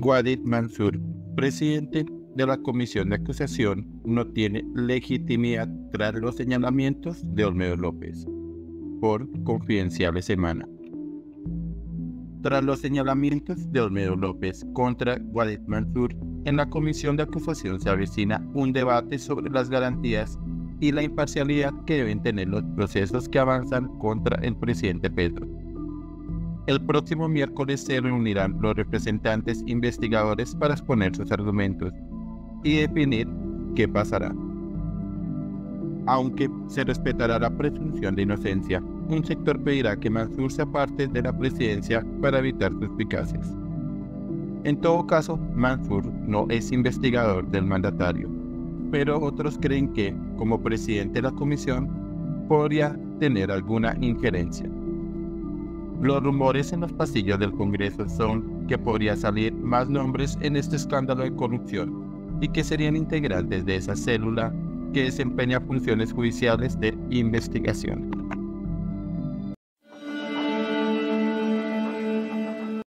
Wadid Mansur, presidente de la Comisión de Acusación, no tiene legitimidad tras los señalamientos de Olmedo López. Por Confidenciable Semana. Tras los señalamientos de Olmedo López contra Wadid Mansur, en la Comisión de Acusación se avecina un debate sobre las garantías y la imparcialidad que deben tener los procesos que avanzan contra el presidente Petro. El próximo miércoles se reunirán los representantes investigadores para exponer sus argumentos y definir qué pasará. Aunque se respetará la presunción de inocencia, un sector pedirá que Mansur sea parte de la presidencia para evitar suspicacias. En todo caso, Mansur no es investigador del mandatario, pero otros creen que, como presidente de la comisión, podría tener alguna injerencia. Los rumores en los pasillos del Congreso son que podría salir más nombres en este escándalo de corrupción y que serían integrantes de esa célula que desempeña funciones judiciales de investigación.